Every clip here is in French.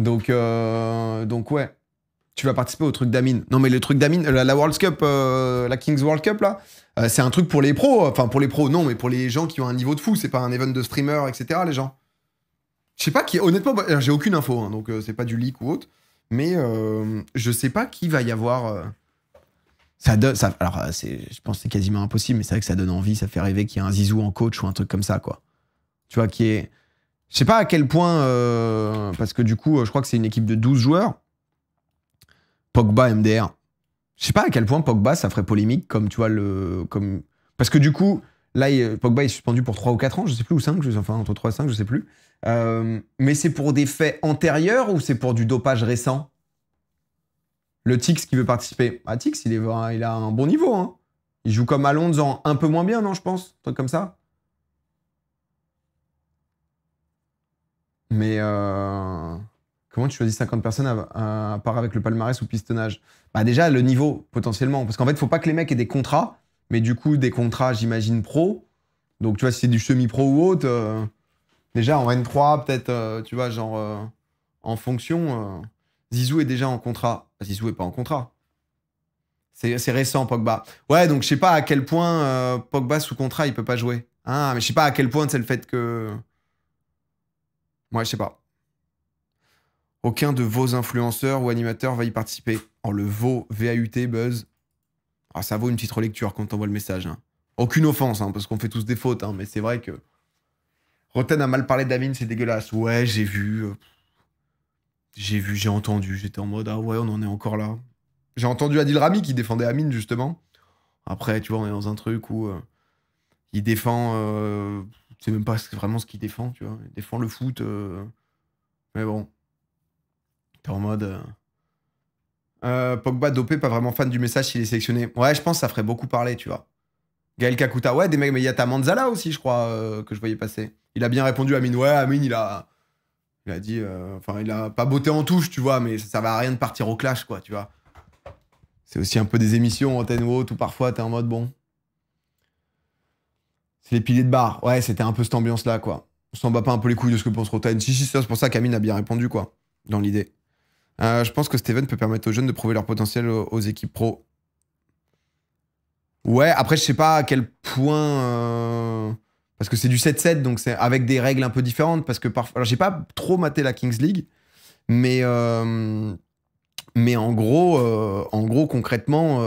Donc, euh, donc ouais. Tu vas participer au truc d'Amine. Non, mais le truc d'Amine, la, la World Cup, euh, la Kings World Cup, là, euh, c'est un truc pour les pros. Enfin, pour les pros, non, mais pour les gens qui ont un niveau de fou. C'est pas un event de streamer, etc., les gens. Je sais pas qui. Honnêtement, bah, j'ai aucune info, hein, donc euh, c'est pas du leak ou autre. Mais euh, je sais pas qui va y avoir. euh, Ça donne. Alors, euh, je pense que c'est quasiment impossible, mais c'est vrai que ça donne envie, ça fait rêver qu'il y ait un Zizou en coach ou un truc comme ça, quoi. Tu vois, qui est. Je sais pas à quel point. euh, parce que du coup, euh, je crois que c'est une équipe de 12 joueurs. Pogba, MDR. Je sais pas à quel point Pogba, ça ferait polémique, comme tu vois, le. Comme... Parce que du coup, là, il- Pogba est suspendu pour 3 ou 4 ans, je sais plus, ou 5, je, enfin, entre 3 et 5, je sais plus. Euh, mais c'est pour des faits antérieurs ou c'est pour du dopage récent? Le Tix qui veut participer. Ah, Tix, il, est, il a un bon niveau. Hein. Il joue comme Alonso un peu moins bien, non, je pense? Un truc comme ça? Mais euh, comment tu choisis 50 personnes à, part avec le palmarès ou pistonnage? Bah déjà, le niveau, potentiellement. Parce qu'en fait, il faut pas que les mecs aient des contrats. Mais du coup, des contrats, j'imagine, pro. Donc, tu vois, si c'est du semi-pro ou autre, euh, déjà en N3, peut-être, euh, tu vois, genre, en fonction, Zizou est déjà en contrat. Zizou est pas en contrat. C'est récent, Pogba. Ouais, donc je sais pas à quel point Pogba sous contrat, il peut pas jouer. Ah, mais je sais pas à quel point c'est le fait que. Ouais, je sais pas. Aucun de vos influenceurs ou animateurs va y participer. Oh, le VO, VAUT, Buzz. Ah, ça vaut une petite relecture quand on voit le message. hein. Aucune offense, hein, parce qu'on fait tous des fautes, hein, mais c'est vrai que. Roten a mal parlé d'Amine, c'est dégueulasse. Ouais, j'ai vu. euh, J'ai vu, j'ai entendu. J'étais en mode, ah ouais, on en est encore là. J'ai entendu Adil Rami qui défendait Amine, justement. Après, tu vois, on est dans un truc où euh, il défend. Euh, sais même pas vraiment ce qu'il défend, tu vois. Il défend le foot. euh, mais bon. T'es en mode. euh, euh, Pogba dopé, pas vraiment fan du message s'il est sélectionné. Ouais, je pense que ça ferait beaucoup parler, tu vois. Gaël Kakuta, ouais, des mecs, mais il y a ta Manzala aussi, je crois, que je voyais passer. Il a bien répondu à Amine. Ouais, Amine, il a. Il a dit. Enfin, il a pas botté en touche, tu vois, mais ça, ça va à rien de partir au clash, quoi, tu vois. C'est aussi un peu des émissions antenne ou autre où parfois t'es en mode bon. Les piliers de bar. Ouais, c'était un peu cette ambiance-là, quoi. On s'en bat pas un peu les couilles de ce que pense Roten. Si, si, c'est pour ça qu'Amine a bien répondu, quoi, dans l'idée. Euh, je pense que Steven peut permettre aux jeunes de prouver leur potentiel aux, équipes pro. Ouais, après, je sais pas à quel point. euh, Parce que c'est du 7-7, donc c'est avec des règles un peu différentes. Parce que parfois. Alors, j'ai pas trop maté la Kings League, mais. euh, Mais en gros, en gros concrètement,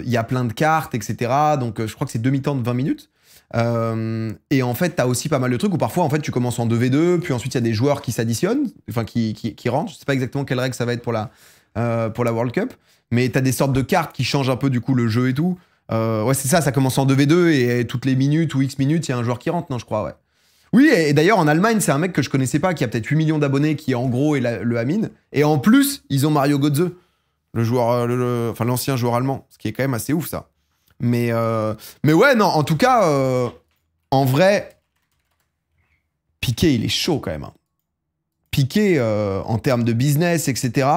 il y a plein de cartes, etc. Donc, je crois que c'est demi-temps de 20 minutes. Euh, et en fait, tu as aussi pas mal de trucs où parfois, en fait, tu commences en 2v2, puis ensuite, il y a des joueurs qui s'additionnent, enfin, qui, qui, qui rentrent. Je sais pas exactement quelle règle ça va être pour la, euh, pour la World Cup, mais tu as des sortes de cartes qui changent un peu, du coup, le jeu et tout. Euh, ouais, c'est ça, ça commence en 2v2 et toutes les minutes ou X minutes, il y a un joueur qui rentre, non, je crois, ouais. Oui, et, d'ailleurs, en Allemagne, c'est un mec que je connaissais pas, qui a peut-être 8 millions d'abonnés, qui en gros est le Amine. Et en plus, ils ont Mario Götze, le joueur, enfin l'ancien joueur allemand, ce qui est quand même assez ouf, ça. Mais, euh, mais ouais, non, en tout cas, euh, en vrai, Piqué, il est chaud quand même. hein. Piqué, euh, en termes de business, etc.,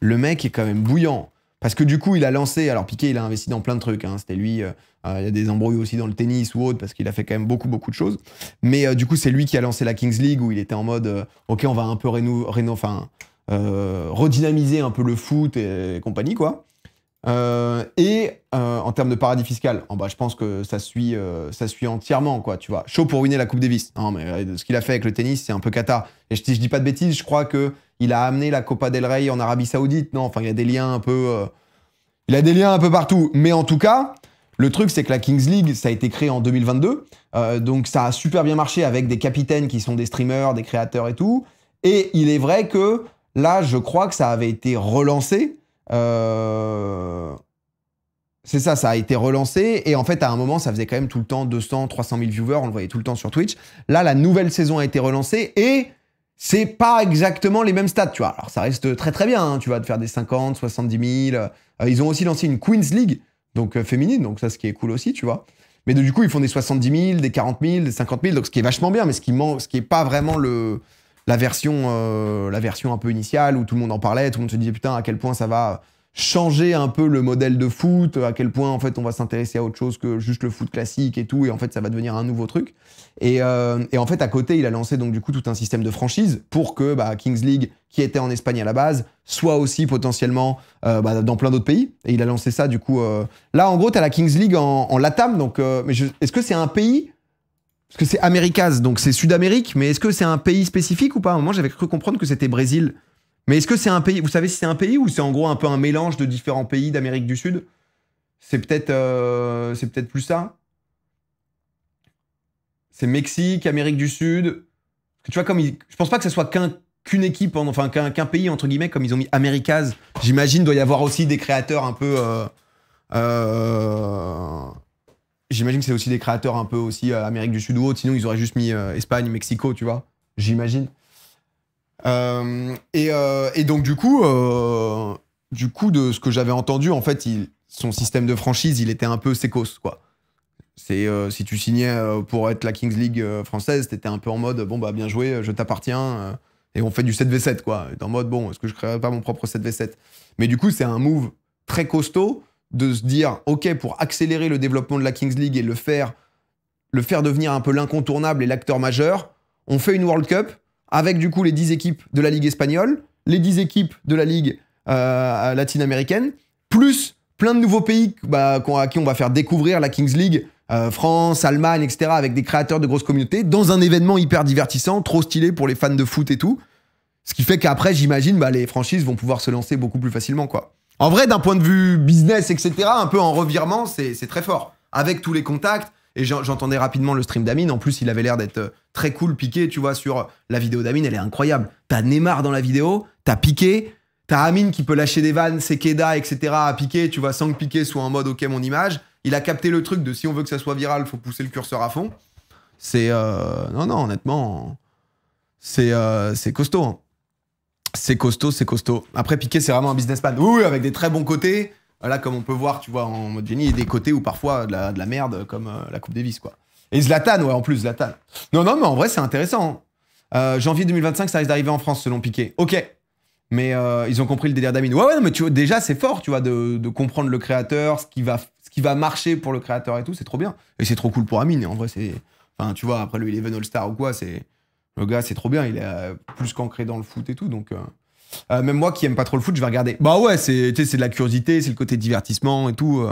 le mec est quand même bouillant. Parce que du coup, il a lancé. Alors, Piqué, il a investi dans plein de trucs. hein. C'était lui. il y a des embrouilles aussi dans le tennis ou autre, parce qu'il a fait quand même beaucoup, beaucoup de choses. Mais du coup, c'est lui qui a lancé la Kings League où il était en mode Ok, on va un peu réno, réno- redynamiser un peu le foot et, compagnie, quoi. Euh, et euh, en termes de paradis fiscal, en bas, je pense que ça suit, euh, ça suit entièrement, quoi, tu vois. Chaud pour winner la Coupe Davis. Non, mais ce qu'il a fait avec le tennis, c'est un peu cata. Et je, si je dis pas de bêtises, je crois que il a amené la Copa del Rey en Arabie Saoudite. Non, enfin, il a des liens un peu. il a des liens un peu partout. Mais en tout cas, le truc, c'est que la Kings League, ça a été créé en 2022. Euh, donc, ça a super bien marché avec des capitaines qui sont des streamers, des créateurs et tout. Et il est vrai que là, je crois que ça avait été relancé. Euh, C'est ça, ça a été relancé. Et en fait, à un moment, ça faisait quand même tout le temps 200, 300 000 viewers. On le voyait tout le temps sur Twitch. Là, la nouvelle saison a été relancée et c'est pas exactement les mêmes stats, tu vois. Alors, ça reste très très bien, hein, tu vois, de faire des 50, 70 000. Euh, ils ont aussi lancé une Queen's League, donc euh, féminine, donc ça, ce qui est cool aussi, tu vois. Mais du coup, ils font des 70 000, des 40 000, des 50 000, donc ce qui est vachement bien, mais ce qui ce qui est pas vraiment le la version, euh, la version un peu initiale où tout le monde en parlait, tout le monde se disait putain à quel point ça va changer un peu le modèle de foot, à quel point en fait on va s'intéresser à autre chose que juste le foot classique et tout, et en fait ça va devenir un nouveau truc. Et, euh, et en fait à côté il a lancé donc du coup tout un système de franchise pour que bah, Kings League, qui était en Espagne à la base, soit aussi potentiellement euh, bah, dans plein d'autres pays. Et il a lancé ça du coup. euh, Là en gros t'as la Kings League en, en Latam, donc euh, mais est-ce que c'est un pays Parce que c'est Americas, donc c'est Sud-Amérique, mais est-ce que c'est un pays spécifique ou pas? Moment j'avais cru comprendre que c'était Brésil. Mais est-ce que c'est un pays Vous savez si c'est un pays ou c'est en gros un peu un mélange de différents pays d'Amérique du Sud? C'est peut-être euh, plus ça C'est Mexique, Amérique du Sud. Tu vois je pense pas que ce soit qu'un qu'une équipe, en- enfin qu'un qu'un pays entre guillemets comme ils ont mis Americas. J'imagine doit y avoir aussi des créateurs un peu. euh, euh, J'imagine que c'est aussi des créateurs un peu aussi euh, Amérique du Sud ou autre. Sinon ils auraient juste mis euh, Espagne, Mexico, tu vois. J'imagine. Euh, et, euh, et donc du coup, du coup de ce que j'avais entendu, en fait, son système de franchise, il était un peu sécos, quoi. C'est si tu signais pour être la Kings League française, t'étais un peu en mode bon bah bien joué, je t'appartiens et on fait du 7v7 quoi. T'es en mode bon, est-ce que je créerais pas mon propre 7v7 Mais du coup, c'est un move très costaud de se dire ok pour accélérer le développement de la Kings League et le faire le faire devenir un peu l'incontournable et l'acteur majeur, on fait une World Cup avec du coup les 10 équipes de la Ligue espagnole, les 10 équipes de la Ligue euh, latine-américaine, plus plein de nouveaux pays bah, à qui on va faire découvrir la Kings League, euh, France, Allemagne, etc., avec des créateurs de grosses communautés, dans un événement hyper divertissant, trop stylé pour les fans de foot et tout. Ce qui fait qu'après, j'imagine, bah, les franchises vont pouvoir se lancer beaucoup plus facilement, quoi. En vrai, d'un point de vue business, etc., un peu en revirement, c'est très fort. Avec tous les contacts, et j'en- j'entendais rapidement le stream d'Amine. En plus, il avait l'air d'être euh, très cool, piqué, tu vois, sur la vidéo d'Amine, elle est incroyable. T'as Neymar dans la vidéo, t'as Piqué, t'as Amine qui peut lâcher des vannes, Sekeda, etc. à Piqué, tu vois, sans que Piqué soit en mode OK, mon image. Il a capté le truc de si on veut que ça soit viral, faut pousser le curseur à fond. C'est. euh, Non, non, honnêtement, c'est euh, costaud. hein. C'est costaud, c'est costaud. Après, Piqué, c'est vraiment un businessman. Oui, avec des très bons côtés. Là, comme on peut voir, tu vois, en mode génie, des côtés où parfois de la, de la merde, comme euh, la Coupe Davis, quoi. Et Zlatan, ouais, en plus, Zlatan. Non, non, mais en vrai, c'est intéressant. hein. Euh, janvier 2025, ça risque d'arriver en France, selon Piqué. Ok. Mais euh, ils ont compris le délire d'Amine. Ouais, ouais, non, mais tu vois, déjà, c'est fort, tu vois, de, de comprendre le créateur, ce qui, va, ce qui va marcher pour le créateur et tout, c'est trop bien. Et c'est trop cool pour Amine. En vrai, c'est. Enfin, tu vois, après le Eleven All-Star ou quoi, c'est. Le gars, c'est trop bien. Il est euh, plus qu'ancré dans le foot et tout. Donc. euh, euh, même moi qui aime pas trop le foot, je vais regarder. Bah ouais, c'est de la curiosité, c'est le côté divertissement et tout.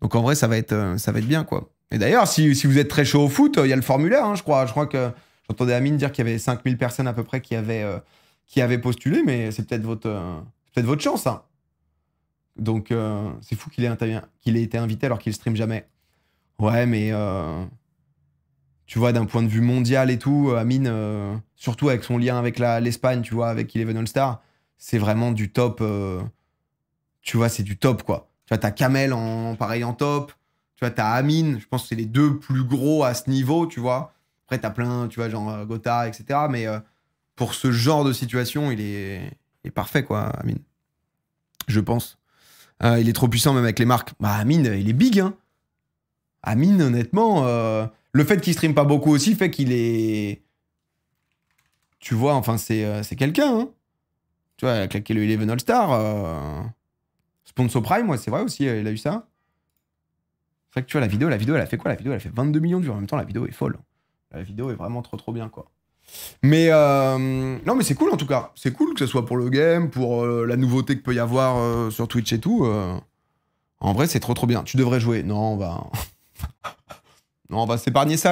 Donc en vrai, ça va être, ça va être bien, quoi. Et d'ailleurs, si, si vous êtes très chaud au foot, il y a le formulaire, hein, je crois. Je crois que j'entendais Amine dire qu'il y avait 5000 personnes à peu près qui avaient, qui avaient postulé, mais c'est peut-être votre, peut-être votre chance. hein. Donc c'est fou qu'il ait, ait été invité alors qu'il stream jamais. Ouais, mais tu vois, d'un point de vue mondial et tout, euh, Amine, euh, surtout avec son lien avec l'Espagne, tu vois, avec Eleven All-Star, c'est vraiment du top. euh, tu vois, c'est du top, quoi. Tu vois, t'as Kamel en pareil en top. Tu vois, t'as Amine. Je pense que c'est les deux plus gros à ce niveau, tu vois. Après, t'as plein, tu vois, genre Gotha, etc. Mais pour ce genre de situation, il est, il est parfait, quoi, Amine. Je pense. Il est trop puissant, même avec les marques. Bah, Amine, il est big, hein. Amine, honnêtement, le fait qu'il stream pas beaucoup aussi fait qu'il est. Tu vois, enfin, c'est euh, quelqu'un, hein. Tu vois, il a claqué le Eleven All-Star. euh, Sponsor Prime, ouais, c'est vrai aussi, euh, il a eu ça. C'est vrai que tu vois, la vidéo, la vidéo, elle a fait quoi? La vidéo, elle a fait 22 millions de vues. En même temps, la vidéo est folle. La vidéo est vraiment trop, trop bien, quoi. Mais non, mais c'est cool en tout cas. C'est cool que ce soit pour le game, pour la nouveauté que peut y avoir sur Twitch et tout. En vrai, c'est trop, trop bien. Tu devrais jouer. Non, on va. Non, on va s'épargner ça.